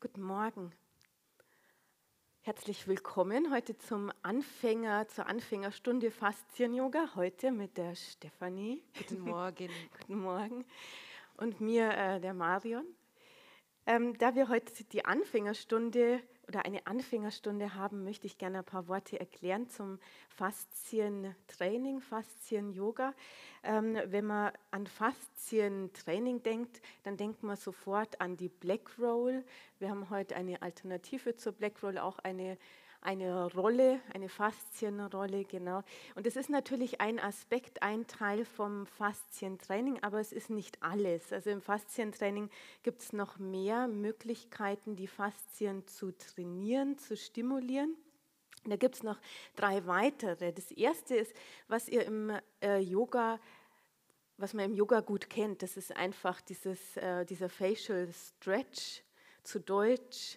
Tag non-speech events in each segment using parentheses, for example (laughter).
Guten Morgen. Herzlich willkommen heute zum Anfänger, zur Anfängerstunde Faszien-Yoga. Heute mit der Stefanie. Guten Morgen. (laughs) Guten Morgen. Und mir, äh, der Marion. Ähm, da wir heute die Anfängerstunde oder eine Anfängerstunde haben, möchte ich gerne ein paar Worte erklären zum Faszientraining, Faszien-Yoga. Ähm, wenn man an Faszientraining denkt, dann denkt man sofort an die Black Roll. Wir haben heute eine Alternative zur Black Roll, auch eine eine Rolle, eine Faszienrolle, genau. Und es ist natürlich ein Aspekt, ein Teil vom Faszientraining, aber es ist nicht alles. Also im Faszientraining gibt es noch mehr Möglichkeiten, die Faszien zu trainieren, zu stimulieren. da gibt es noch drei weitere. Das erste ist, was ihr im äh, Yoga was man im Yoga gut kennt, das ist einfach dieses, äh, dieser Facial Stretch, zu Deutsch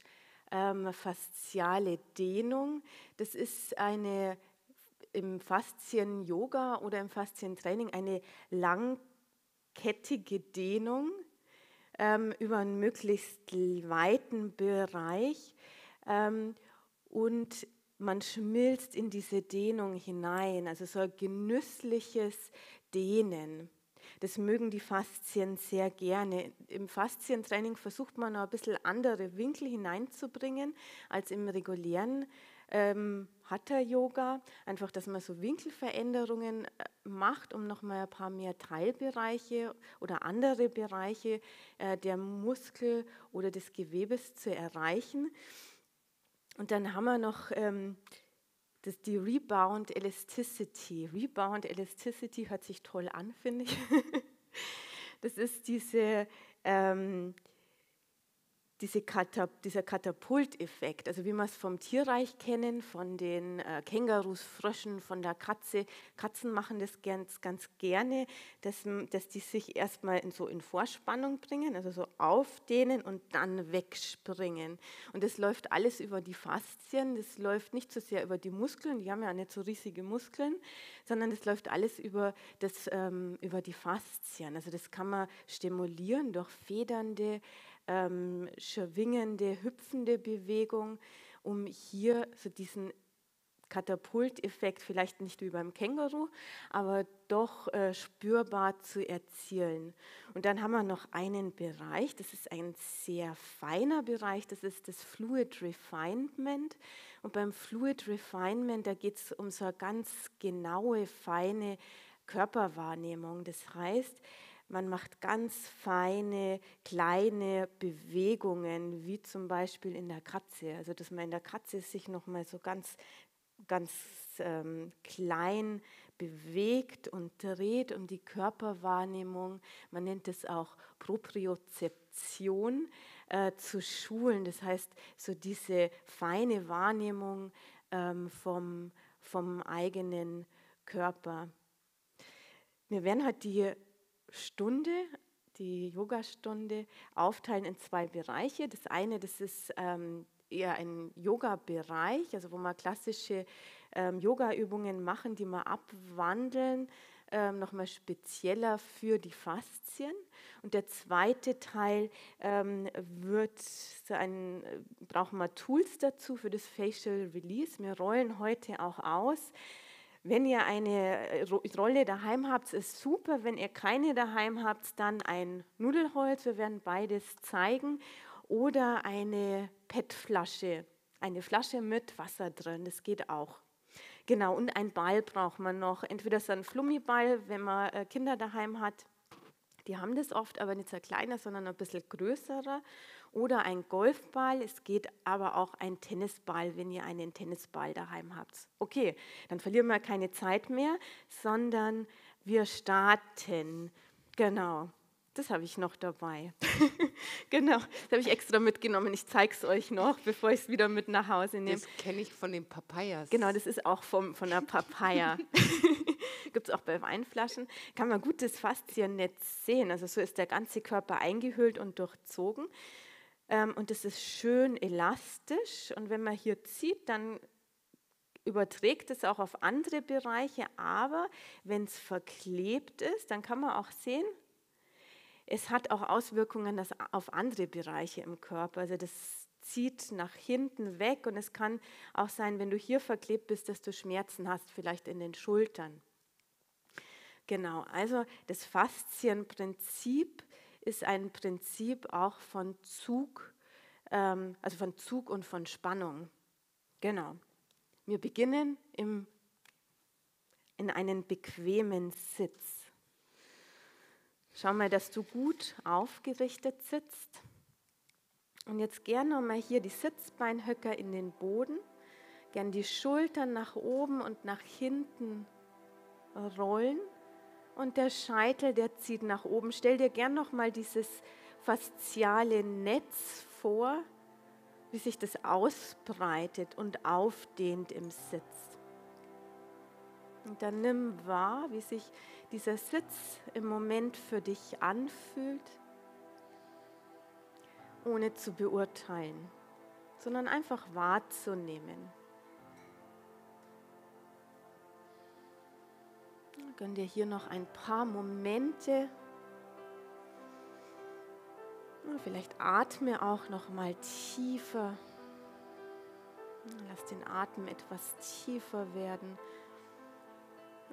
ähm, fasziale Dehnung. Das ist eine im Faszien-Yoga oder im Faszientraining eine langkettige Dehnung ähm, über einen möglichst weiten Bereich ähm, und man schmilzt in diese Dehnung hinein, also so ein genüssliches Dehnen. Das mögen die Faszien sehr gerne. Im Faszientraining versucht man noch ein bisschen andere Winkel hineinzubringen als im regulären ähm, Hatha-Yoga. Einfach, dass man so Winkelveränderungen äh, macht, um nochmal ein paar mehr Teilbereiche oder andere Bereiche äh, der Muskel oder des Gewebes zu erreichen. Und dann haben wir noch ähm, das die Rebound Elasticity. Rebound Elasticity hört sich toll an, finde ich. (laughs) Das ist diese ähm, diese Katap dieser Katapulteffekt, also wie wir es vom Tierreich kennen, von den äh, Kängurus, Fröschen, von der Katze. Katzen machen das ganz, ganz gerne, dass, dass die sich erstmal in, so in Vorspannung bringen, also so aufdehnen und dann wegspringen. Und das läuft alles über die Faszien, das läuft nicht so sehr über die Muskeln, die haben ja nicht so riesige Muskeln, sondern das läuft alles über, das, ähm, über die Faszien. Also das kann man stimulieren durch federnde, ähm, schwingende, hüpfende Bewegung, um hier so diesen Katapulteffekt, vielleicht nicht wie beim Känguru, aber doch äh, spürbar zu erzielen. Und dann haben wir noch einen Bereich, das ist ein sehr feiner Bereich, das ist das Fluid Refinement. Und beim Fluid Refinement, da geht es um so eine ganz genaue, feine Körperwahrnehmung. Das heißt, man macht ganz feine, kleine Bewegungen, wie zum Beispiel in der Katze. Also dass man in der Katze sich nochmal so ganz, ganz ähm, klein bewegt und dreht, um die Körperwahrnehmung, man nennt es auch Propriozeption, äh, zu schulen. Das heißt, so diese feine Wahrnehmung ähm, vom, vom eigenen Körper. Wir werden heute die Stunde, die Yogastunde, aufteilen in zwei Bereiche. Das eine, das ist ähm, eher ein Yoga-Bereich, also wo wir klassische ähm, Yoga-Übungen machen, die wir abwandeln, ähm, nochmal spezieller für die Faszien. Und der zweite Teil ähm, wird so ein, brauchen wir Tools dazu für das Facial Release. Wir rollen heute auch aus. Wenn ihr eine äh, Rolle daheim habt, ist super. Wenn ihr keine daheim habt, dann ein Nudelholz. Wir werden beides zeigen. Oder eine PET-Flasche. Eine Flasche mit Wasser drin. Das geht auch. Genau, und ein Ball braucht man noch. Entweder so ein Flummiball, wenn man äh, Kinder daheim hat. Die haben das oft, aber nicht so kleiner, sondern ein bisschen größerer oder ein Golfball. Es geht aber auch ein Tennisball, wenn ihr einen Tennisball daheim habt. Okay, dann verlieren wir keine Zeit mehr, sondern wir starten. Genau. Das habe ich noch dabei. (laughs) genau, das habe ich extra mitgenommen. Ich zeige es euch noch, bevor ich es wieder mit nach Hause nehme. Das kenne ich von den Papayas. Genau, das ist auch vom, von der Papaya. (laughs) Gibt es auch bei Weinflaschen. Kann man gut das Fasziennetz sehen. Also so ist der ganze Körper eingehüllt und durchzogen. Ähm, und das ist schön elastisch. Und wenn man hier zieht, dann überträgt es auch auf andere Bereiche. Aber wenn es verklebt ist, dann kann man auch sehen, es hat auch Auswirkungen auf andere Bereiche im Körper. Also das, zieht nach hinten weg und es kann auch sein, wenn du hier verklebt bist, dass du Schmerzen hast, vielleicht in den Schultern. Genau, also das Faszienprinzip ist ein Prinzip auch von Zug, ähm, also von Zug und von Spannung. Genau. Wir beginnen im, in einen bequemen Sitz. Schau mal, dass du gut aufgerichtet sitzt. Und jetzt gerne nochmal hier die Sitzbeinhöcker in den Boden. Gern die Schultern nach oben und nach hinten rollen. Und der Scheitel, der zieht nach oben. Stell dir gern nochmal dieses fasziale Netz vor, wie sich das ausbreitet und aufdehnt im Sitz. Und dann nimm wahr, wie sich dieser Sitz im Moment für dich anfühlt, ohne zu beurteilen, sondern einfach wahrzunehmen. Gönn dir hier noch ein paar Momente. Vielleicht atme auch noch mal tiefer. Lass den Atem etwas tiefer werden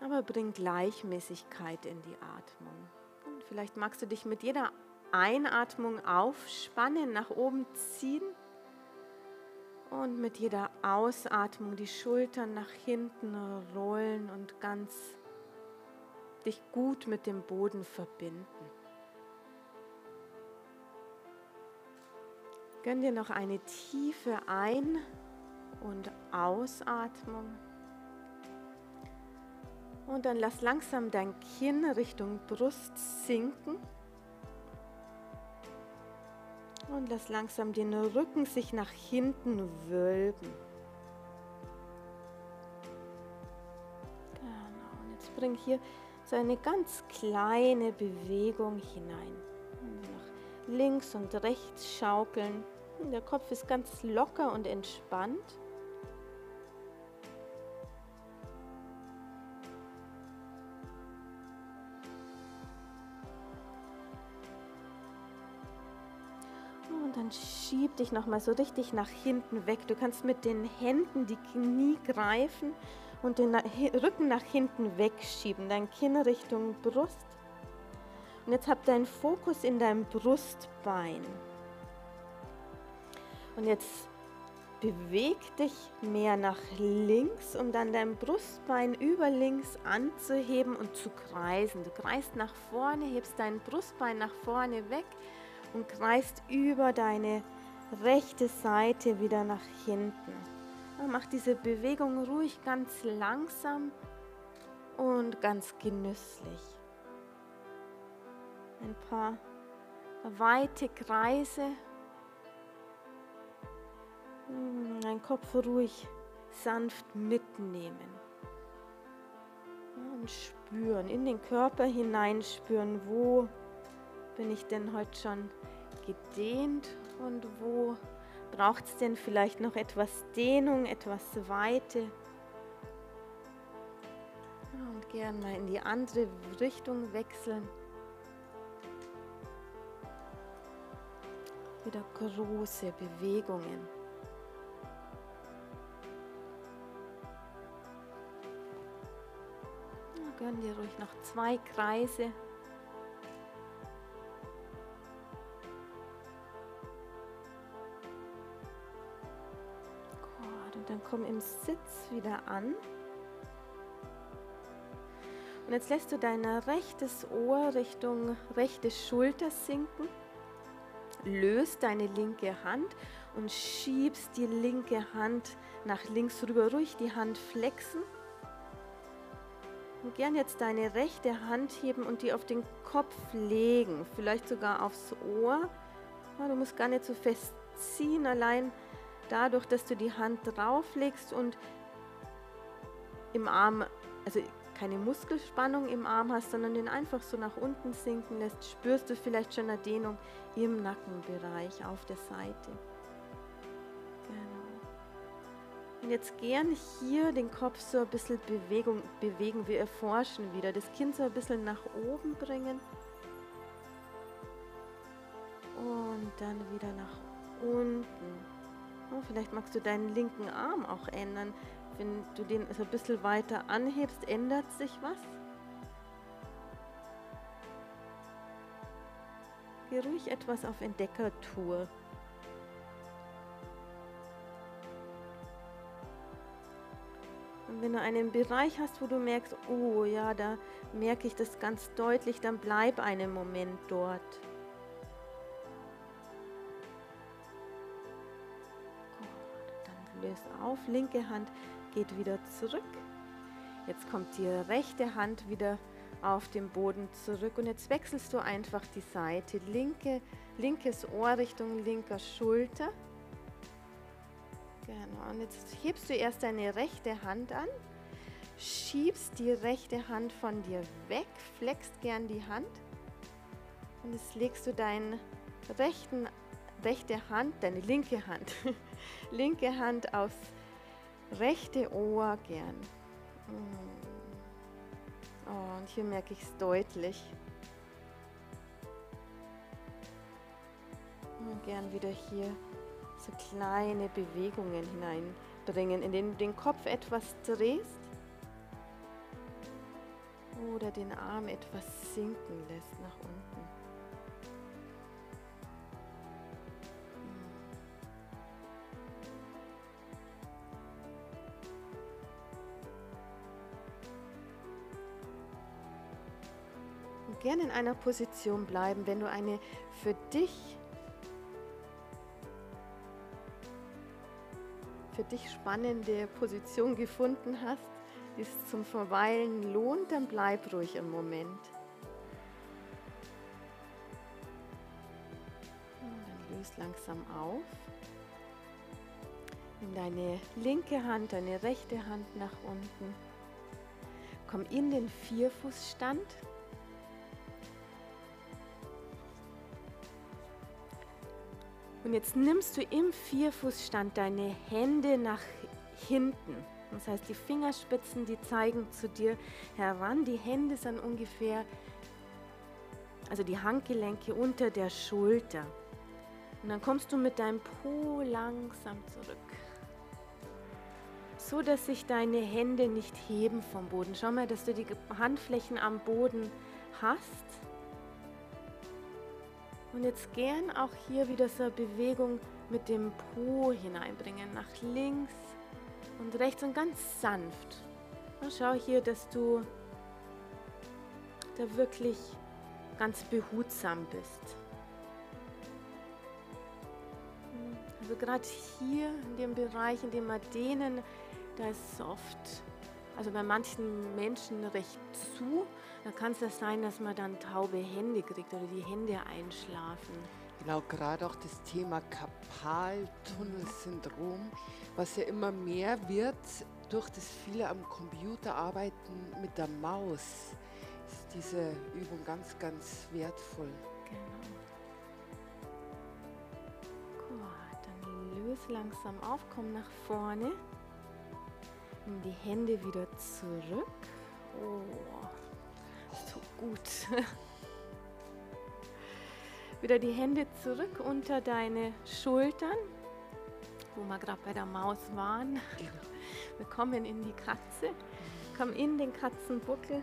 aber bring Gleichmäßigkeit in die Atmung. Und vielleicht magst du dich mit jeder Einatmung aufspannen, nach oben ziehen und mit jeder Ausatmung die Schultern nach hinten rollen und ganz dich gut mit dem Boden verbinden. Gönn dir noch eine tiefe Ein- und Ausatmung. Und dann lass langsam dein Kinn Richtung Brust sinken. Und lass langsam den Rücken sich nach hinten wölben. Genau. Und jetzt bring hier so eine ganz kleine Bewegung hinein. Nach links und rechts schaukeln. Der Kopf ist ganz locker und entspannt. dann schieb dich nochmal so richtig nach hinten weg. Du kannst mit den Händen die Knie greifen und den Rücken nach hinten wegschieben, dein Kinn Richtung Brust. Und jetzt hab deinen Fokus in deinem Brustbein. Und jetzt beweg dich mehr nach links, um dann dein Brustbein über links anzuheben und zu kreisen. Du kreist nach vorne, hebst dein Brustbein nach vorne weg und kreist über deine rechte Seite wieder nach hinten. Mach diese Bewegung ruhig ganz langsam und ganz genüsslich. Ein paar weite Kreise. Dein Kopf ruhig sanft mitnehmen. Und spüren, in den Körper hineinspüren, wo bin ich denn heute schon gedehnt und wo braucht es denn vielleicht noch etwas Dehnung, etwas Weite? Und gern mal in die andere Richtung wechseln. Wieder große Bewegungen. Gönn dir ruhig noch zwei Kreise. Komm im Sitz wieder an. Und jetzt lässt du dein rechtes Ohr Richtung rechte Schulter sinken. Löst deine linke Hand und schiebst die linke Hand nach links rüber. Ruhig die Hand flexen. Und gern jetzt deine rechte Hand heben und die auf den Kopf legen. Vielleicht sogar aufs Ohr. du musst gar nicht so fest ziehen, allein dadurch, dass du die Hand drauflegst und im Arm, also keine Muskelspannung im Arm hast, sondern den einfach so nach unten sinken lässt, spürst du vielleicht schon eine Dehnung im Nackenbereich auf der Seite. Genau. Und jetzt gern hier den Kopf so ein bisschen Bewegung, bewegen. Wir erforschen wieder. Das Kind so ein bisschen nach oben bringen. Und dann wieder nach unten. Oh, vielleicht magst du deinen linken Arm auch ändern. Wenn du den so ein bisschen weiter anhebst, ändert sich was. Geh ruhig etwas auf Entdeckertour. Und wenn du einen Bereich hast, wo du merkst, oh ja, da merke ich das ganz deutlich, dann bleib einen Moment dort. Löst auf, linke Hand geht wieder zurück. Jetzt kommt die rechte Hand wieder auf den Boden zurück und jetzt wechselst du einfach die Seite. Linke, linkes Ohr Richtung linker Schulter. Genau, und jetzt hebst du erst deine rechte Hand an, schiebst die rechte Hand von dir weg, flexst gern die Hand und jetzt legst du deine rechten, rechte Hand, deine linke Hand, (laughs) linke Hand aufs rechte Ohr gern. Mm. Und hier merke ich es deutlich. Und gern wieder hier so kleine Bewegungen hineinbringen, in denen du den Kopf etwas drehst oder den Arm etwas sinken lässt nach unten. Gerne in einer Position bleiben, wenn du eine für dich für dich spannende Position gefunden hast, die es zum Verweilen lohnt, dann bleib ruhig im Moment. Und dann löst langsam auf. Nimm deine linke Hand, deine rechte Hand nach unten. Komm in den Vierfußstand. Und jetzt nimmst du im Vierfußstand deine Hände nach hinten. Das heißt, die Fingerspitzen, die zeigen zu dir heran. Die Hände sind ungefähr, also die Handgelenke unter der Schulter. Und dann kommst du mit deinem Po langsam zurück. So dass sich deine Hände nicht heben vom Boden. Schau mal, dass du die Handflächen am Boden hast. Und jetzt gern auch hier wieder so eine Bewegung mit dem Po hineinbringen, nach links und rechts und ganz sanft. Und schau hier, dass du da wirklich ganz behutsam bist. Also gerade hier in dem Bereich, in dem wir dehnen, da ist oft, also bei manchen Menschen recht zu. Da kann es ja sein, dass man dann taube Hände kriegt oder die Hände einschlafen. Genau, gerade auch das Thema Karpaltunnelsyndrom, was ja immer mehr wird durch das viele am Computer arbeiten mit der Maus, ist diese Übung ganz, ganz wertvoll. Genau. Gut, dann löse langsam auf, komm nach vorne. Nimm die Hände wieder zurück. Oh, so gut. (laughs) Wieder die Hände zurück unter deine Schultern, wo wir gerade bei der Maus waren. (laughs) Wir kommen in die Katze, komm in den Katzenbuckel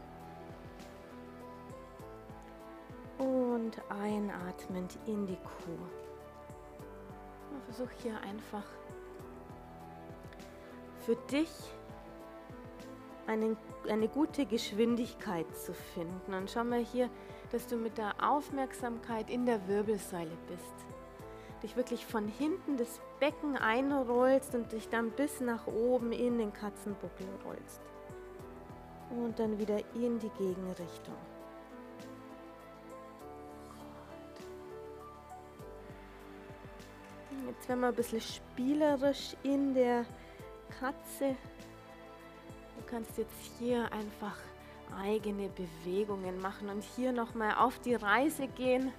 und einatmend in die Kuh. Versuch hier einfach für dich einen, eine gute Geschwindigkeit zu finden. Und schau mal hier, dass du mit der Aufmerksamkeit in der Wirbelsäule bist. Dich wirklich von hinten das Becken einrollst und dich dann bis nach oben in den Katzenbuckel rollst. Und dann wieder in die Gegenrichtung. Jetzt werden wir ein bisschen spielerisch in der Katze kannst jetzt hier einfach eigene Bewegungen machen und hier nochmal auf die Reise gehen.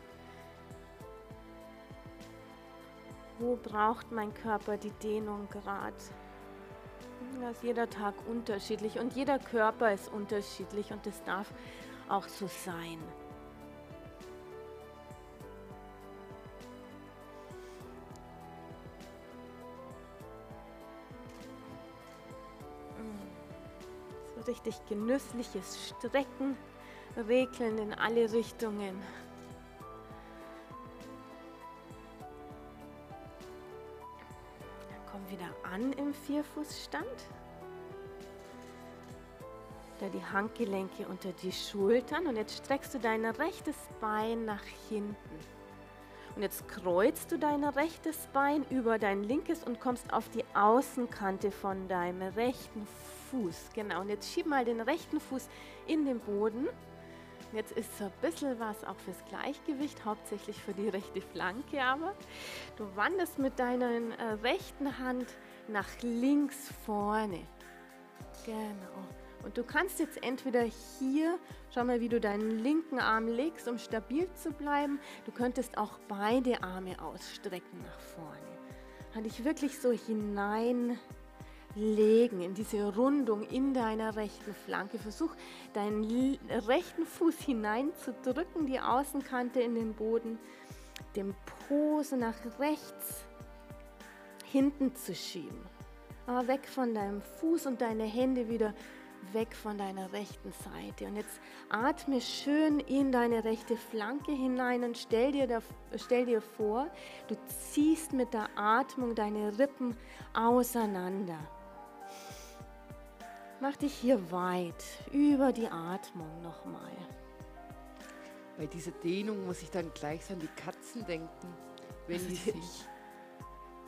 Wo braucht mein Körper die Dehnung gerade? Das ist jeder Tag unterschiedlich und jeder Körper ist unterschiedlich und das darf auch so sein. Richtig genüssliches Strecken, Regeln in alle Richtungen. Dann komm wieder an im Vierfußstand. Da die Handgelenke unter die Schultern und jetzt streckst du dein rechtes Bein nach hinten. Und jetzt kreuzt du dein rechtes Bein über dein linkes und kommst auf die Außenkante von deinem rechten Fuß. Genau, und jetzt schieb mal den rechten Fuß in den Boden. Jetzt ist so ein bisschen was auch fürs Gleichgewicht, hauptsächlich für die rechte Flanke aber. Du wanderst mit deiner äh, rechten Hand nach links vorne. Genau. Und du kannst jetzt entweder hier, schau mal, wie du deinen linken Arm legst, um stabil zu bleiben. Du könntest auch beide Arme ausstrecken nach vorne. Und dich wirklich so hineinlegen in diese Rundung in deiner rechten Flanke. Versuch deinen rechten Fuß hineinzudrücken, die Außenkante in den Boden, den Po so nach rechts hinten zu schieben. Aber weg von deinem Fuß und deine Hände wieder weg von deiner rechten Seite. Und jetzt atme schön in deine rechte Flanke hinein und stell dir, da, stell dir vor, du ziehst mit der Atmung deine Rippen auseinander. Mach dich hier weit über die Atmung nochmal. Bei dieser Dehnung muss ich dann gleich an die Katzen denken, wenn die sich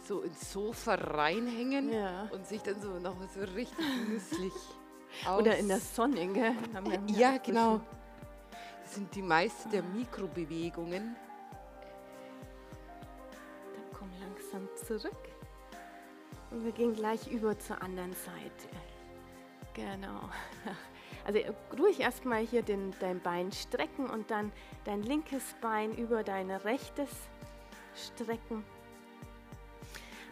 so ins Sofa reinhängen ja. und sich dann so nochmal so richtig genüsslich (laughs) oder in der Sonne, gell? Ja, genau. Das sind die meisten der Mikrobewegungen. Dann komm langsam zurück. Und wir gehen gleich über zur anderen Seite. Genau. (laughs) Also ruhig erstmal hier den, dein Bein strecken und dann dein linkes Bein über dein rechtes strecken.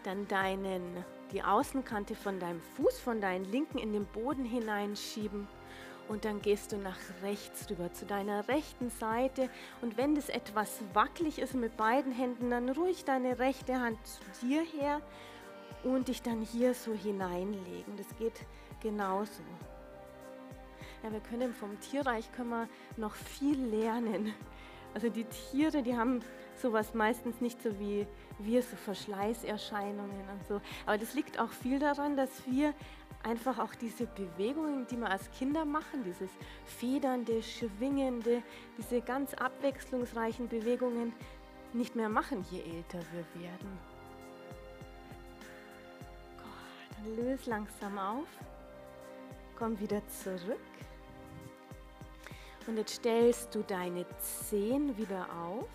Dann deinen die Außenkante von deinem Fuß, von deinen linken in den Boden hineinschieben. Und dann gehst du nach rechts rüber zu deiner rechten Seite. Und wenn das etwas wackelig ist mit beiden Händen, dann ruhig deine rechte Hand zu dir her und dich dann hier so hineinlegen. Das geht genauso. Ja, wir können vom Tierreich können wir noch viel lernen. Also die Tiere, die haben sowas meistens nicht so wie wir, so Verschleißerscheinungen und so. Aber das liegt auch viel daran, dass wir einfach auch diese Bewegungen, die wir als Kinder machen, dieses federnde, schwingende, diese ganz abwechslungsreichen Bewegungen nicht mehr machen, je älter wir werden. Gott, dann löse langsam auf, komm wieder zurück. Und jetzt stellst du deine Zehen wieder auf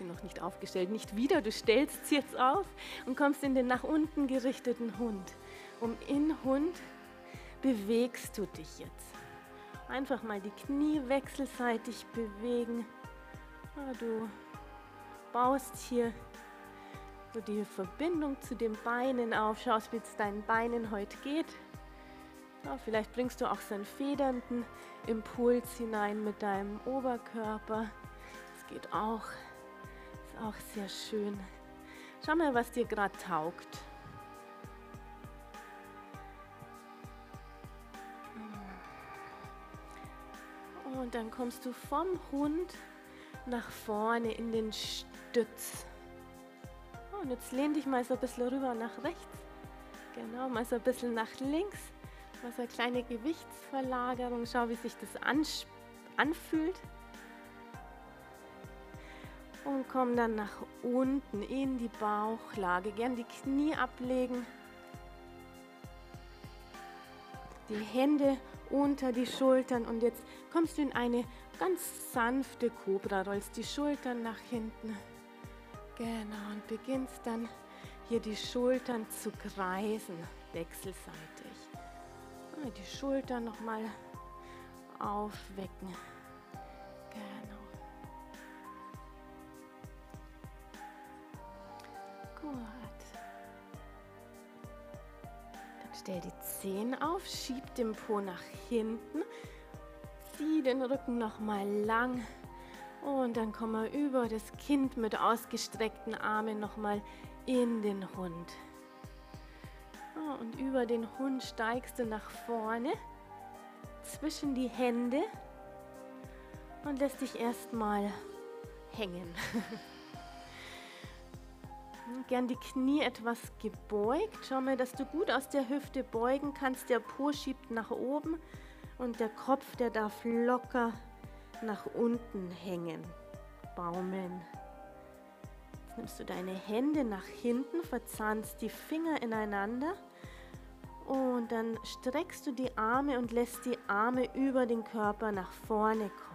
sie noch nicht aufgestellt. Nicht wieder, du stellst sie jetzt auf und kommst in den nach unten gerichteten Hund. Um in Hund bewegst du dich jetzt. Einfach mal die Knie wechselseitig bewegen. Ja, du baust hier so die Verbindung zu den Beinen auf. Schaust, wie es deinen Beinen heute geht. Ja, vielleicht bringst du auch so einen federnden Impuls hinein mit deinem Oberkörper. Das geht auch. Auch sehr schön. Schau mal, was dir gerade taugt. Und dann kommst du vom Hund nach vorne in den Stütz. Und jetzt lehn dich mal so ein bisschen rüber nach rechts. Genau, mal so ein bisschen nach links. Mal so eine kleine Gewichtsverlagerung. Schau, wie sich das anfühlt und komm dann nach unten in die Bauchlage. Gern die Knie ablegen. Die Hände unter die Schultern und jetzt kommst du in eine ganz sanfte Cobra, rollst die Schultern nach hinten. Genau und beginnst dann hier die Schultern zu kreisen, wechselseitig. Die Schultern nochmal aufwecken. Genau. Gut. Dann stell die Zehen auf, schieb den Po nach hinten, zieh den Rücken nochmal lang und dann kommen wir über das Kind mit ausgestreckten Armen nochmal in den Hund. Ah, und über den Hund steigst du nach vorne, zwischen die Hände und lässt dich erstmal hängen. (laughs) Gern die Knie etwas gebeugt. Schau mal, dass du gut aus der Hüfte beugen kannst. Der Po schiebt nach oben und der Kopf, der darf locker nach unten hängen, baumeln. Jetzt nimmst du deine Hände nach hinten, verzahnst die Finger ineinander und dann streckst du die Arme und lässt die Arme über den Körper nach vorne kommen.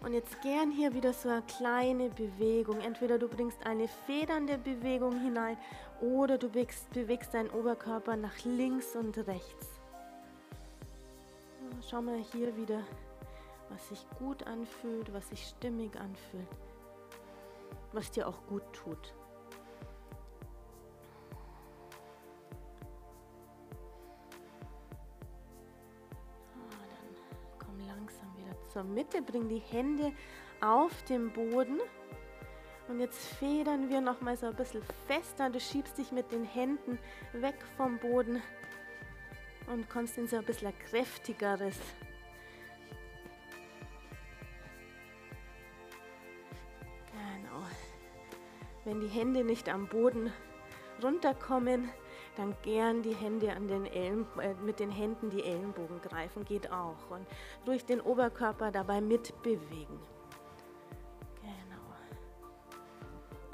Und jetzt gern hier wieder so eine kleine Bewegung. Entweder du bringst eine federnde Bewegung hinein oder du bewegst, bewegst deinen Oberkörper nach links und rechts. Schau mal hier wieder, was sich gut anfühlt, was sich stimmig anfühlt was dir auch gut tut. Ah, dann komm langsam wieder zur Mitte, bring die Hände auf den Boden. Und jetzt federn wir noch mal so ein bisschen fester. Du schiebst dich mit den Händen weg vom Boden und kommst in so ein bisschen kräftigeres Wenn die Hände nicht am Boden runterkommen, dann gern die Hände an den Ellen, äh, mit den Händen die Ellenbogen greifen, geht auch. Und durch den Oberkörper dabei mitbewegen. Genau.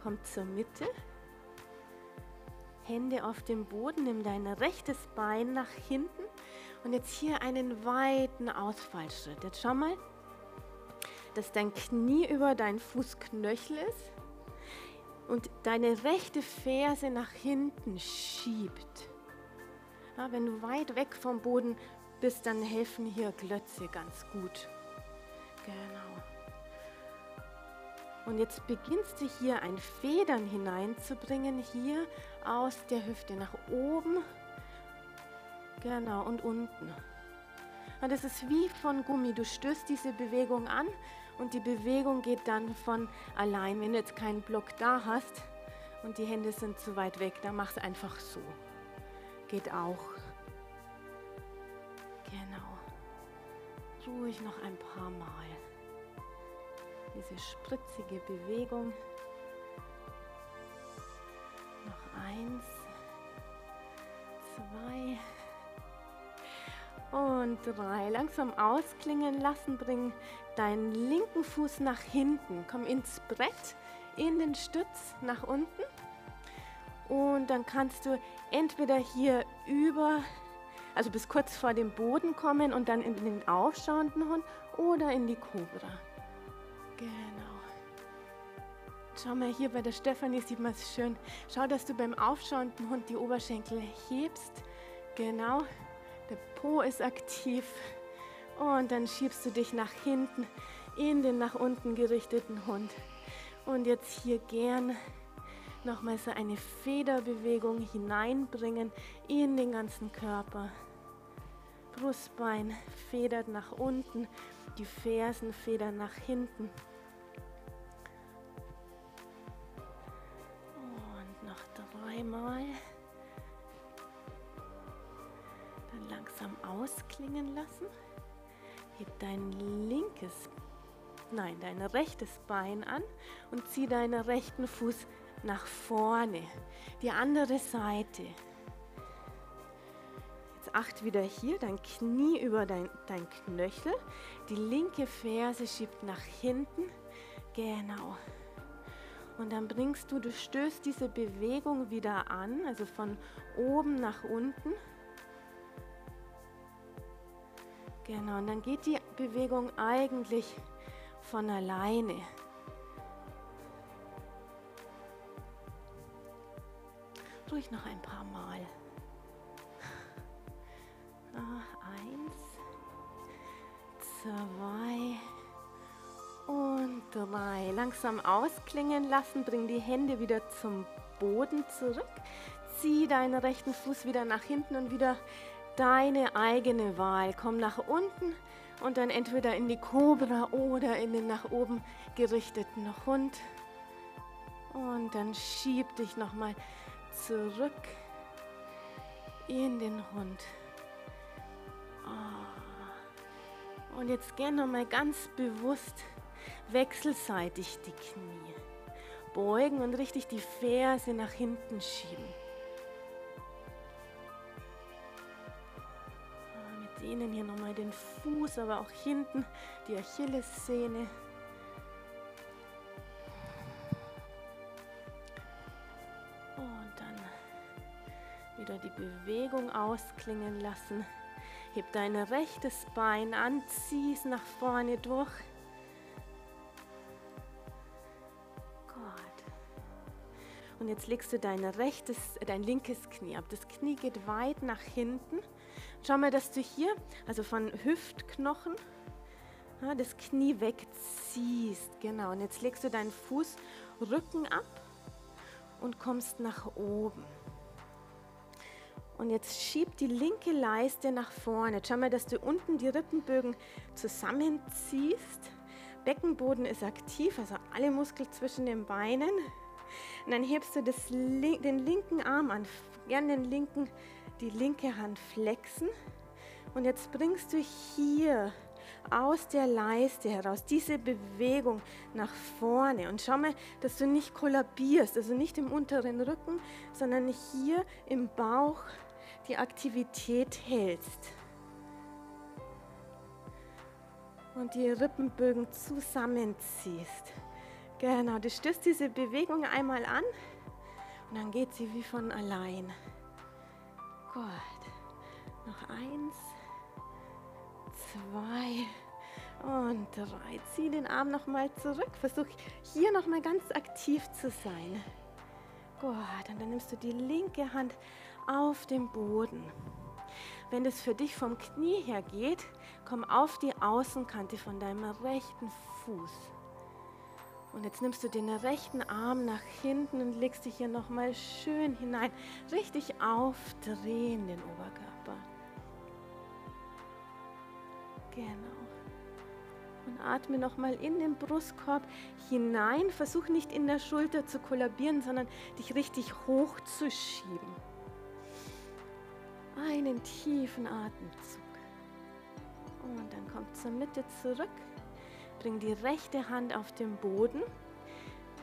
Kommt zur Mitte. Hände auf dem Boden, nimm dein rechtes Bein nach hinten und jetzt hier einen weiten Ausfallschritt. Jetzt schau mal, dass dein Knie über dein Fußknöchel ist und deine rechte Ferse nach hinten schiebt. Ja, wenn du weit weg vom Boden bist, dann helfen hier Glötze ganz gut. Genau. Und jetzt beginnst du hier ein Federn hineinzubringen, hier aus der Hüfte nach oben. Genau, und unten. Und das ist wie von Gummi. Du stößt diese Bewegung an und die Bewegung geht dann von allein. Wenn du jetzt keinen Block da hast und die Hände sind zu weit weg, dann mach es einfach so. Geht auch. Genau. Ruhig noch ein paar Mal. Diese spritzige Bewegung. Noch eins, zwei und drei. Langsam ausklingen lassen, bring deinen linken Fuß nach hinten. Komm ins Brett, in den Stütz nach unten. Und dann kannst du entweder hier über, also bis kurz vor dem Boden kommen und dann in den aufschauenden Hund oder in die Cobra. Genau. Schau mal hier bei der Stefanie sieht man es schön. Schau, dass du beim aufschauenden Hund die Oberschenkel hebst. Genau. Der Po ist aktiv. Und dann schiebst du dich nach hinten in den nach unten gerichteten Hund. Und jetzt hier gern nochmal so eine Federbewegung hineinbringen in den ganzen Körper. Brustbein federt nach unten, die Fersen federn nach hinten. Ausklingen lassen. Heb dein linkes, nein, dein rechtes Bein an und zieh deinen rechten Fuß nach vorne. Die andere Seite. Jetzt acht wieder hier, dein Knie über dein, dein Knöchel. Die linke Ferse schiebt nach hinten. Genau. Und dann bringst du, du stößt diese Bewegung wieder an, also von oben nach unten. Genau, und dann geht die Bewegung eigentlich von alleine. Ruhig noch ein paar Mal. Ah, eins, zwei und drei. Langsam ausklingen lassen, bring die Hände wieder zum Boden zurück. Zieh deinen rechten Fuß wieder nach hinten und wieder deine eigene Wahl. Komm nach unten und dann entweder in die Kobra oder in den nach oben gerichteten Hund. Und dann schieb dich nochmal zurück. in den Hund. Oh. Und jetzt gerne nochmal ganz bewusst wechselseitig die Knie. Beugen und richtig die Ferse nach hinten schieben. Dehnen hier nochmal den Fuß, aber auch hinten die Achillessehne. wieder die Bewegung ausklingen lassen. Heb dein rechtes Bein an, zieh es nach vorne durch. Und jetzt legst du dein rechtes, dein linkes Knie ab. Das Knie geht weit nach hinten. Schau mal, dass du hier, also von Hüftknochen, das Knie wegziehst. Genau. Und jetzt legst du deinen Fuß Rücken ab und kommst nach oben. Und jetzt schieb die linke Leiste nach vorne. Schau mal, dass du unten die Rippenbögen zusammenziehst. Beckenboden ist aktiv, also alle Muskeln zwischen den Beinen. Und dann hebst du das, den linken Arm an, gern den linken, die linke Hand flexen. Und jetzt bringst du hier aus der Leiste heraus diese Bewegung nach vorne. Und schau mal, dass du nicht kollabierst, also nicht im unteren Rücken, sondern hier im Bauch die Aktivität hältst. Und die Rippenbögen zusammenziehst. Genau, du stößt diese Bewegung einmal an und dann geht sie wie von allein. Gut. Noch eins, zwei und drei. Zieh den Arm nochmal zurück. Versuch hier nochmal ganz aktiv zu sein. Gut, und dann nimmst du die linke Hand auf dem Boden. Wenn es für dich vom Knie her geht, komm auf die Außenkante von deinem rechten Fuß. Und jetzt nimmst du den rechten Arm nach hinten und legst dich hier nochmal schön hinein. Richtig aufdrehen den Oberkörper. Genau. Und atme nochmal in den Brustkorb hinein. Versuch nicht in der Schulter zu kollabieren, sondern dich richtig hoch zu schieben. Einen tiefen Atemzug. Und dann kommt zur Mitte zurück. Bring die rechte Hand auf den Boden.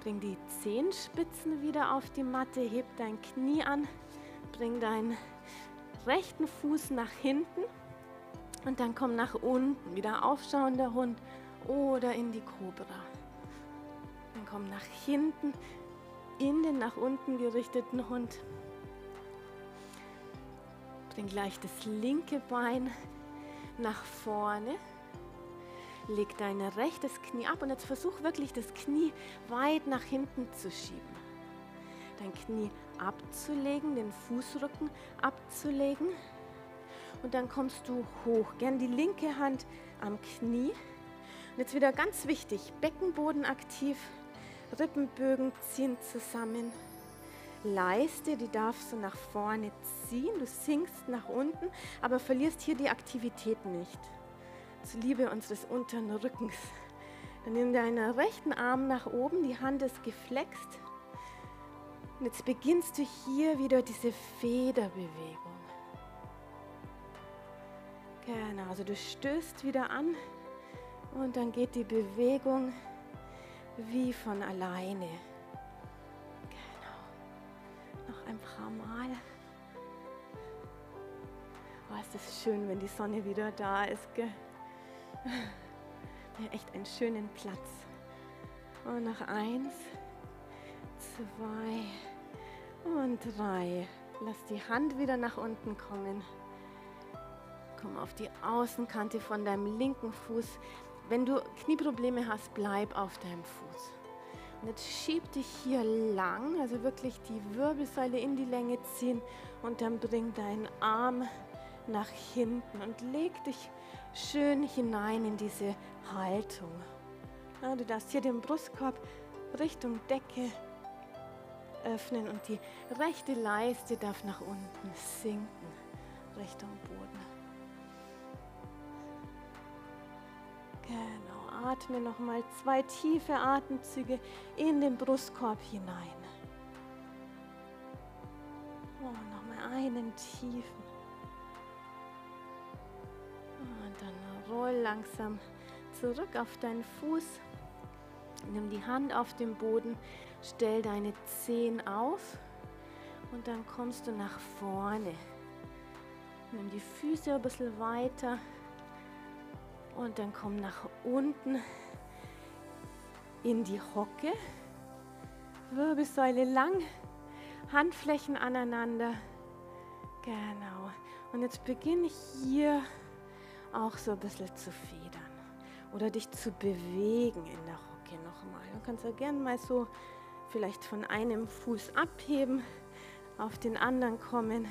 Bring die Zehenspitzen wieder auf die Matte. Heb dein Knie an. Bring deinen rechten Fuß nach hinten. Und dann komm nach unten. Wieder aufschauender Hund oder in die Cobra. Dann komm nach hinten in den nach unten gerichteten Hund. Bring gleich das linke Bein nach vorne. Leg dein rechtes Knie ab und jetzt versuch wirklich das Knie weit nach hinten zu schieben. Dein Knie abzulegen, den Fußrücken abzulegen. Und dann kommst du hoch. Gern die linke Hand am Knie. Und jetzt wieder ganz wichtig, Beckenboden aktiv, Rippenbögen ziehen zusammen. Leiste, die darfst du nach vorne ziehen, du sinkst nach unten, aber verlierst hier die Aktivität nicht. Zuliebe unseres unteren Rückens. Dann nimm deinen rechten Arm nach oben, die Hand ist geflext. Und jetzt beginnst du hier wieder diese Federbewegung. Genau, also du stößt wieder an und dann geht die Bewegung wie von alleine. ein paar Mal. Oh, es ist schön, wenn die Sonne wieder da ist. Gell? Ja, echt einen schönen Platz. Und noch eins, zwei und drei. Lass die Hand wieder nach unten kommen. Komm auf die Außenkante von deinem linken Fuß. Wenn du Knieprobleme hast, bleib auf deinem Fuß. Und jetzt schieb dich hier lang, also wirklich die Wirbelsäule in die Länge ziehen und dann bring deinen Arm nach hinten und leg dich schön hinein in diese Haltung. Ja, du darfst hier den Brustkorb Richtung Decke öffnen und die rechte Leiste darf nach unten sinken, Richtung Boden. Genau atme nochmal zwei tiefe Atemzüge in den Brustkorb hinein. Oh, nochmal kleinen Tiefen. Und dann roll langsam zurück auf deinen Fuß. Nimm die Hand auf den Boden, stell deine Zehen auf und dann kommst du nach vorne. Nimm die Füße ein bisschen weiter und dann komm nach unten in die Hocke. Wirbelsäule lang, Handflächen aneinander. Genau. Und jetzt beginne hier auch so ein bisschen zu federn oder dich zu bewegen in der Hocke nochmal. Du kannst ja gerne mal so vielleicht von einem Fuß abheben, auf den anderen kommen,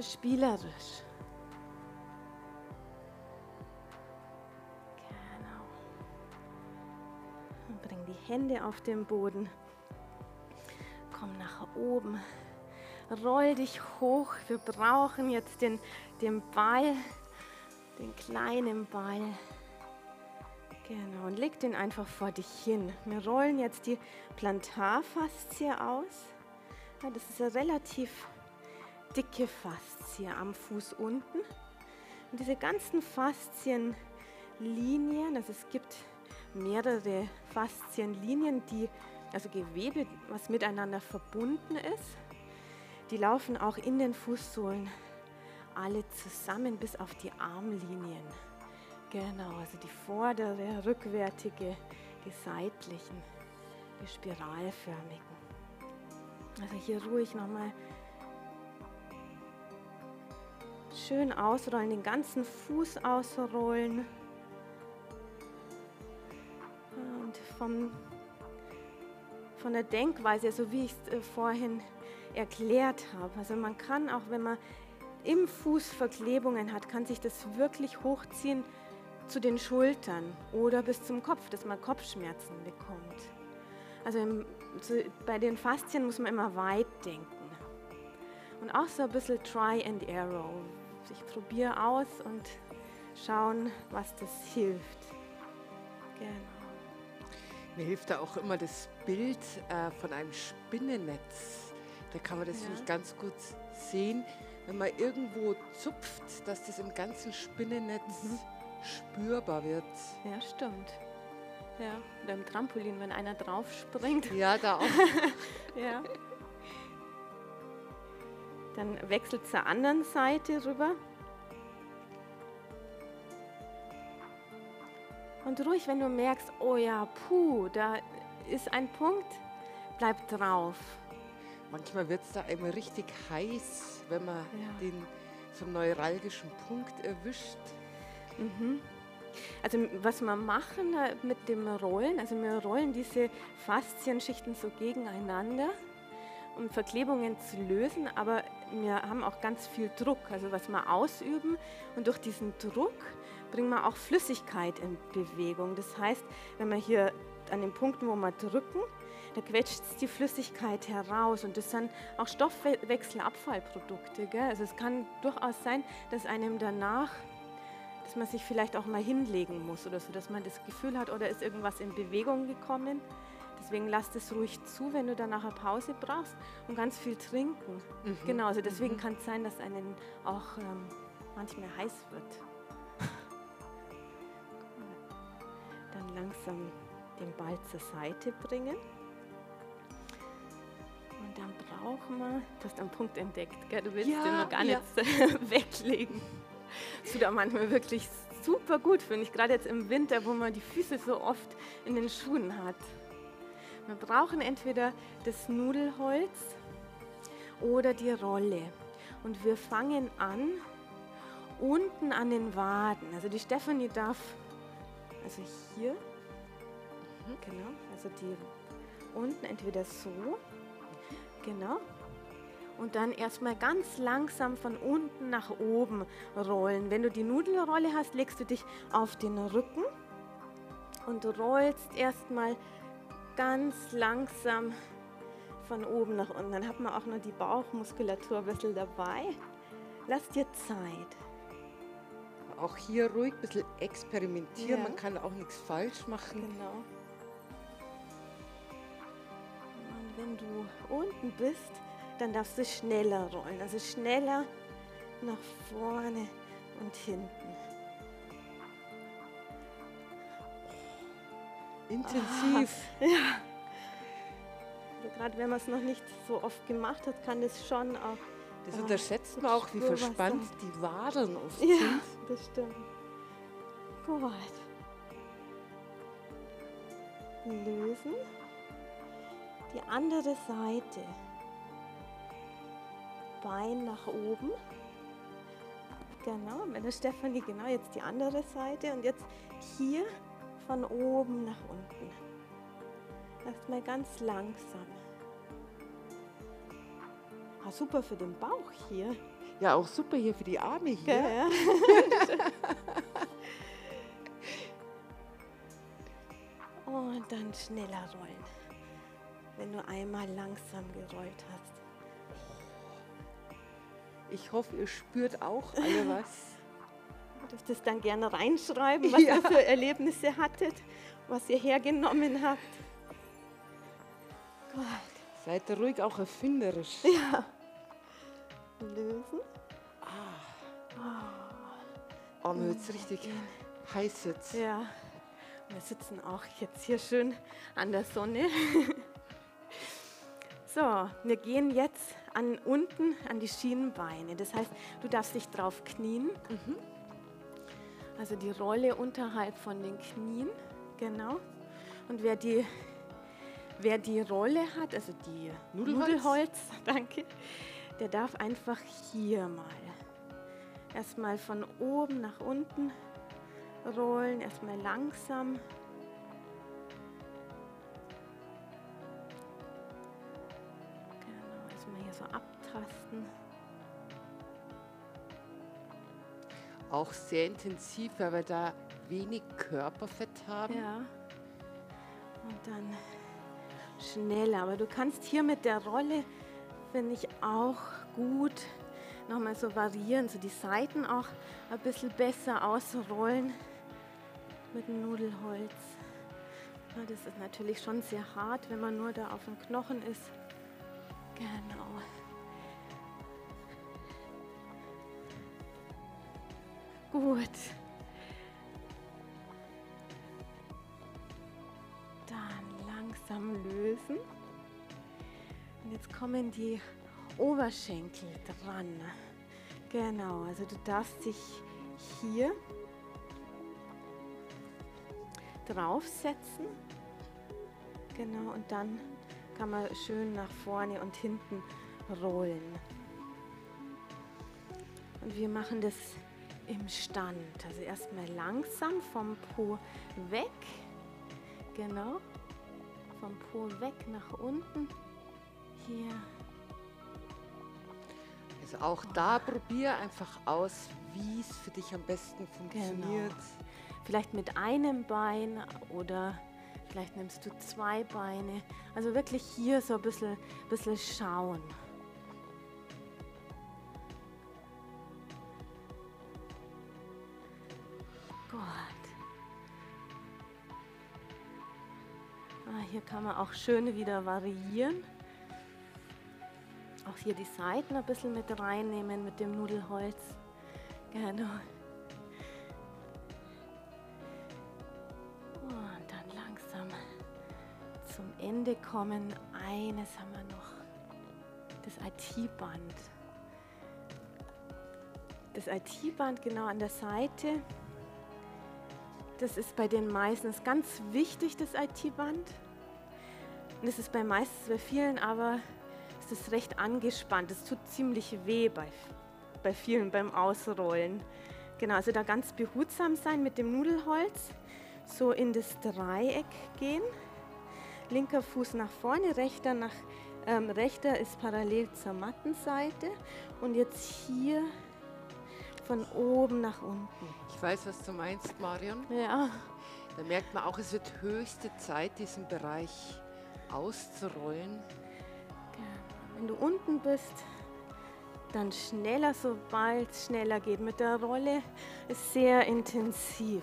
spielerisch. Genau. Und bring die Hände auf den Boden. Komm nach oben. Roll dich hoch. Wir brauchen jetzt den, den Ball, den kleinen Ball. Genau, und leg den einfach vor dich hin. Wir rollen jetzt die Plantarfaszie aus. Ja, das ist eine relativ dicke Faszie am Fuß unten. Und diese ganzen Faszienlinien, also es gibt mehrere Faszienlinien, die, also Gewebe, was miteinander verbunden ist, die laufen auch in den Fußsohlen alle zusammen bis auf die Armlinien. Genau, also die vordere, rückwärtige, die seitlichen, die spiralförmigen. Also hier ruhig nochmal schön ausrollen, den ganzen Fuß ausrollen. Und vom, von der Denkweise, so wie ich es äh, vorhin erklärt habe. Also man kann auch, wenn man im Fuß Verklebungen hat, kann sich das wirklich hochziehen zu den Schultern oder bis zum Kopf, dass man Kopfschmerzen bekommt. Also im, zu, bei den Faszien muss man immer weit denken. Und auch so ein bisschen Try and Arrow. Ich probiere aus und schauen, was das hilft. Genau. Mir hilft da auch immer das Bild äh, von einem Spinnennetz. Da kann man das ja. ganz gut sehen, wenn man irgendwo zupft, dass das im ganzen Spinnennetz mhm spürbar wird. Ja, stimmt. Ja, oder im Trampolin, wenn einer drauf springt. (laughs) Ja, da auch. (laughs) ja. Dann wechselt zur anderen Seite rüber. Und ruhig, wenn du merkst, oh ja, puh, da ist ein Punkt, bleib drauf. Manchmal wird es da einmal richtig heiß, wenn man ja. den so neuralgischen Punkt erwischt. Mhm. Also was wir machen äh, mit dem Rollen, also wir rollen diese Faszienschichten so gegeneinander, um Verklebungen zu lösen, aber wir haben auch ganz viel Druck, also was wir ausüben und durch diesen Druck bringen wir auch Flüssigkeit in Bewegung. Das heißt, wenn wir hier an den Punkten, wo wir drücken, da quetscht die Flüssigkeit heraus und das sind auch Stoffwechselabfallprodukte. Also es kann durchaus sein, dass einem danach dass man sich vielleicht auch mal hinlegen muss oder so, dass man das Gefühl hat, oder ist irgendwas in Bewegung gekommen. Deswegen lass es ruhig zu, wenn du dann nachher Pause brauchst und ganz viel trinken. Mhm. Genau, also deswegen mhm. kann es sein, dass einen auch ähm, manchmal heiß wird. (laughs) dann langsam den Ball zur Seite bringen. Dann brauchen wir, du hast einen Punkt entdeckt, gell? du willst ja, den noch gar ja. nicht (laughs) weglegen. Das tut auch manchmal wirklich super gut, finde ich, gerade jetzt im Winter, wo man die Füße so oft in den Schuhen hat. Wir brauchen entweder das Nudelholz oder die Rolle. Und wir fangen an unten an den Waden. Also die Stefanie darf, also hier, mhm. genau, also die unten entweder so, genau, und dann erstmal ganz langsam von unten nach oben rollen. Wenn du die Nudelrolle hast, legst du dich auf den Rücken und rollst erstmal ganz langsam von oben nach unten. Dann hat man auch noch die Bauchmuskulatur ein bisschen dabei. Lass dir Zeit. Auch hier ruhig ein bisschen experimentieren. Ja. Man kann auch nichts falsch machen. Genau. Wenn du unten bist, dann darfst du schneller rollen. Also schneller nach vorne und hinten. Intensiv. Ah, ja. Also gerade wenn man es noch nicht so oft gemacht hat, kann das schon auch. Das äh, unterschätzt man auch, wie verspannt die Wadeln oft ja, sind. das stimmt. Gut. Lösen. Die andere Seite. Bein nach oben. Genau, der Stefanie, genau, jetzt die andere Seite und jetzt hier von oben nach unten. Erstmal ganz langsam. Ah, super für den Bauch hier. Ja, auch super hier für die Arme hier. Ja, ja. (laughs) (laughs) und dann schneller rollen, wenn du einmal langsam gerollt hast. Ich hoffe, ihr spürt auch alle (laughs) was. Du dürft es dann gerne reinschreiben, was ja. ihr für Erlebnisse hattet, was ihr hergenommen habt. Gott. Seid ruhig auch erfinderisch. Ja. Lösen. Ah. Oh, mir wird es richtig heiß jetzt. Ja. Wir sitzen auch jetzt hier schön an der Sonne. (laughs) so, wir gehen jetzt an unten an die Schienenbeine. Das heißt, du darfst dich drauf knien. Mhm. Also die Rolle unterhalb von den Knien, genau. Und wer die, wer die Rolle hat, also die Nudelholz, Nudelholz (laughs) danke, der darf einfach hier mal erstmal von oben nach unten rollen, erstmal langsam. So abtasten. auch sehr intensiv, weil wir da wenig Körperfett haben. Ja. Und dann schneller. Aber du kannst hier mit der Rolle, finde ich, auch gut nochmal so variieren, so die Seiten auch ein bisschen besser ausrollen mit dem Nudelholz. Ja, das ist natürlich schon sehr hart, wenn man nur da auf dem Knochen ist. Genau. Gut. Dann langsam lösen. Und jetzt kommen die Oberschenkel dran. Genau, also du darfst dich hier draufsetzen. Genau, und dann kann man schön nach vorne und hinten rollen. Und wir machen das im Stand. Also erstmal langsam vom Po weg. Genau. Vom Po weg nach unten. Hier. Also auch da probier einfach aus, wie es für dich am besten funktioniert. Genau. Vielleicht mit einem Bein oder vielleicht nimmst du zwei Beine. Also wirklich hier so ein bisschen, bisschen schauen. hier kann man auch schön wieder variieren. Auch hier die Seiten ein bisschen mit reinnehmen mit dem Nudelholz. Genau. Ende kommen. Eines haben wir noch. Das IT-Band. Das IT-Band genau an der Seite. Das ist bei den meisten ganz wichtig, das IT-Band. Und es ist bei meistens bei vielen aber ist es recht angespannt. Es tut ziemlich weh bei, bei vielen beim Ausrollen. Genau, also da ganz behutsam sein mit dem Nudelholz. So in das Dreieck gehen. Linker Fuß nach vorne, rechter nach ähm, rechter ist parallel zur Mattenseite. Und jetzt hier von oben nach unten. Ich weiß, was du meinst, Marion. Ja. Da merkt man auch, es wird höchste Zeit, diesen Bereich auszurollen. Wenn du unten bist, dann schneller, sobald es schneller geht. Mit der Rolle ist sehr intensiv,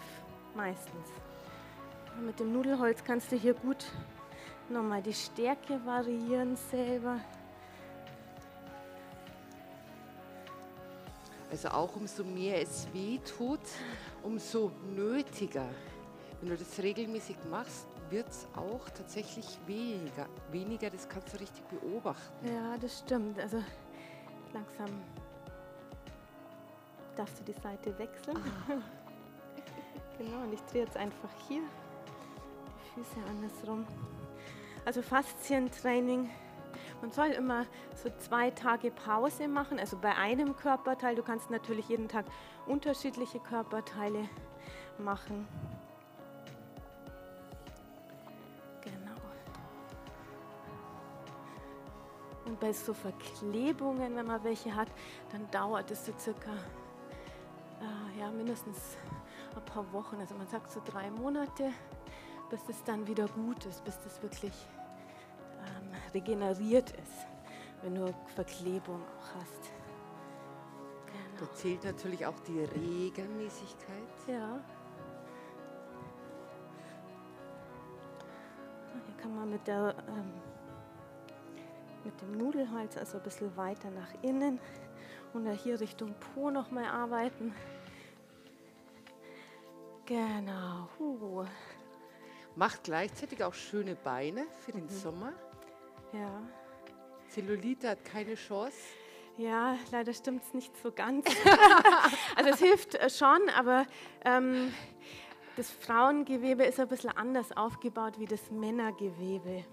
meistens. Mit dem Nudelholz kannst du hier gut Nochmal die Stärke variieren selber. Also auch umso mehr es weh tut, umso nötiger. Wenn du das regelmäßig machst, wird es auch tatsächlich weniger. Weniger, das kannst du richtig beobachten. Ja, das stimmt. Also langsam darfst du die Seite wechseln. Ah. (laughs) genau, und ich drehe jetzt einfach hier die Füße andersrum. Also Faszientraining. Man soll immer so zwei Tage Pause machen, also bei einem Körperteil. Du kannst natürlich jeden Tag unterschiedliche Körperteile machen. Genau. Und bei so Verklebungen, wenn man welche hat, dann dauert es so circa äh, ja, mindestens ein paar Wochen. Also man sagt so drei Monate, bis es dann wieder gut ist, bis das wirklich ähm, regeneriert ist, wenn du Verklebung auch hast. Genau. Da zählt natürlich auch die Regelmäßigkeit. Ja. Hier kann man mit, der, ähm, mit dem Nudelholz also ein bisschen weiter nach innen und hier Richtung Po nochmal arbeiten. Genau. Uh. Macht gleichzeitig auch schöne Beine für den mhm. Sommer. Ja. Zellulite hat keine Chance. Ja, leider stimmt es nicht so ganz. (laughs) also es hilft äh, schon, aber ähm, das Frauengewebe ist ein bisschen anders aufgebaut wie das Männergewebe.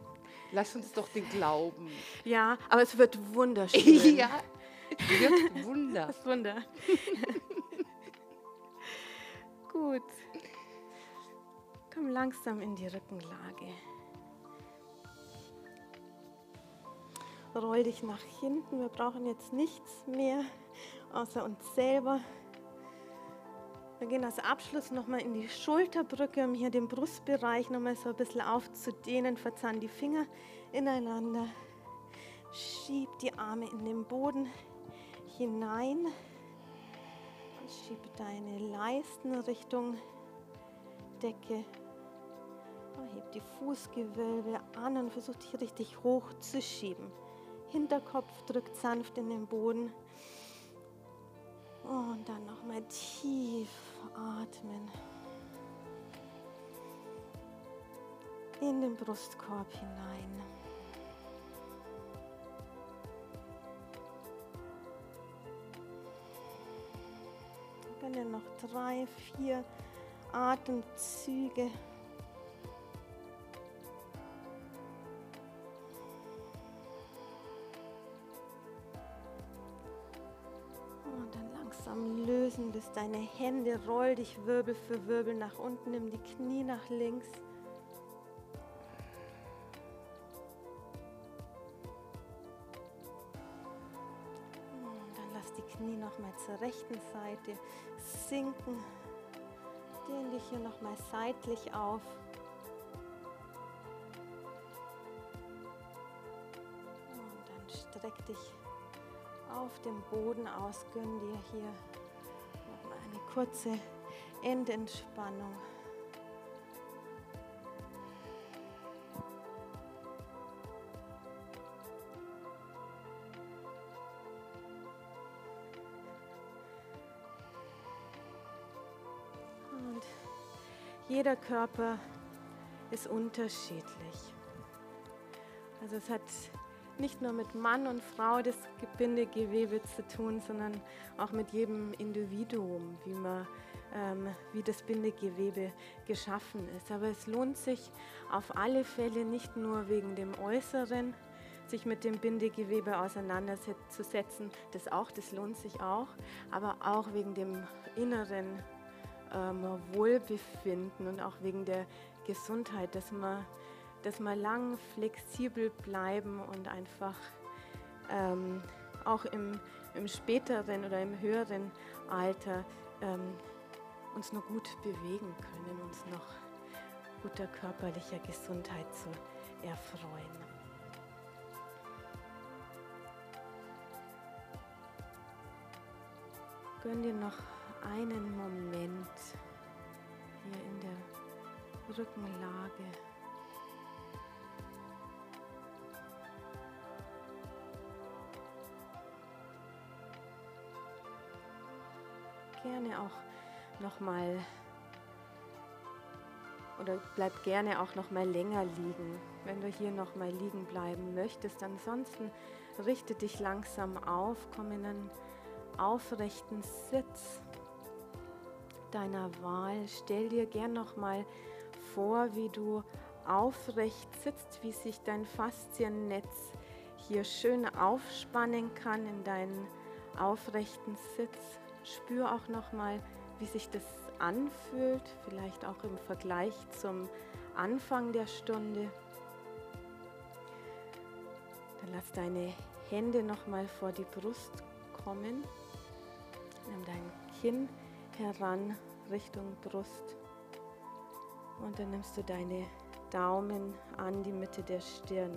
Lass uns doch den glauben. Ja, aber es wird wunderschön. (laughs) ja, wird (laughs) Wunder. Das Wunder. Gut. Komm langsam in die Rückenlage. Roll dich nach hinten. Wir brauchen jetzt nichts mehr außer uns selber. Wir gehen als Abschluss nochmal in die Schulterbrücke, um hier den Brustbereich nochmal so ein bisschen aufzudehnen. Verzahn die Finger ineinander. Schieb die Arme in den Boden hinein. Schieb deine Leisten Richtung Decke. Heb die Fußgewölbe an und versuch dich richtig hoch zu schieben. Hinterkopf drückt sanft in den Boden. Und dann nochmal tief atmen. In den Brustkorb hinein. Dann noch drei, vier Atemzüge. Langsam lösen, bis deine Hände roll dich Wirbel für Wirbel nach unten, nimm die Knie nach links. Und dann lass die Knie nochmal zur rechten Seite sinken. Dehn dich hier nochmal seitlich auf. Und dann streck dich auf dem Boden aus. Gönn dir hier kurze Endentspannung. Und jeder Körper ist unterschiedlich. Also es hat nicht nur mit Mann und Frau das Bindegewebe zu tun, sondern auch mit jedem Individuum, wie, man, ähm, wie das Bindegewebe geschaffen ist. Aber es lohnt sich auf alle Fälle nicht nur wegen dem Äußeren, sich mit dem Bindegewebe auseinanderzusetzen. Das auch, das lohnt sich auch, aber auch wegen dem inneren ähm, Wohlbefinden und auch wegen der Gesundheit, dass man dass wir lang flexibel bleiben und einfach ähm, auch im, im, späteren oder im höheren Alter ähm, uns noch gut bewegen können, uns noch guter körperlicher Gesundheit zu erfreuen. Gönn dir noch einen Moment hier in der Rückenlage. Gerne auch noch mal oder bleib gerne auch noch mal länger liegen, wenn du hier noch mal liegen bleiben möchtest. Ansonsten richte dich langsam auf, komm in einen aufrechten Sitz deiner Wahl. Stell dir gern noch mal vor, wie du aufrecht sitzt, wie sich dein Fasziennetz hier schön aufspannen kann in deinen aufrechten Sitz. Spür auch noch mal, wie sich das anfühlt, vielleicht auch im Vergleich zum Anfang der Stunde. Dann lass deine Hände noch mal vor die Brust kommen. Nimm dein Kinn heran Richtung Brust. Und dann nimmst du deine Daumen an die Mitte der Stirn.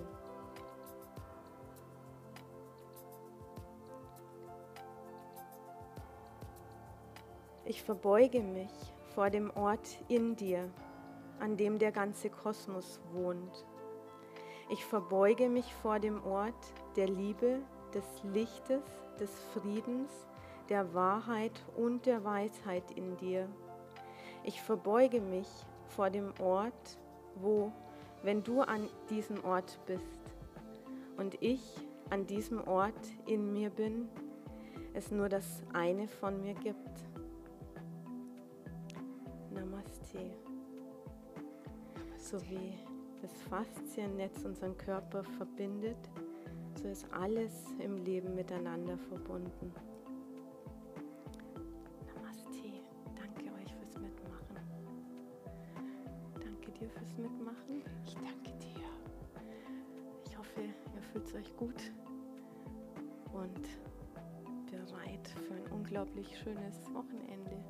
Ich verbeuge mich vor dem Ort in dir, an dem der ganze Kosmos wohnt. Ich verbeuge mich vor dem Ort der Liebe, des Lichtes, des Friedens, der Wahrheit und der Weisheit in dir. Ich verbeuge mich vor dem Ort, wo, wenn du an diesem Ort bist und ich an diesem Ort in mir bin, es nur das eine von mir gibt. So wie das Fasziennetz unseren Körper verbindet, so ist alles im Leben miteinander verbunden. Namaste. Danke euch fürs Mitmachen. Danke dir fürs Mitmachen. Ich danke dir. Ich hoffe, ihr fühlt euch gut und bereit für ein unglaublich schönes Wochenende.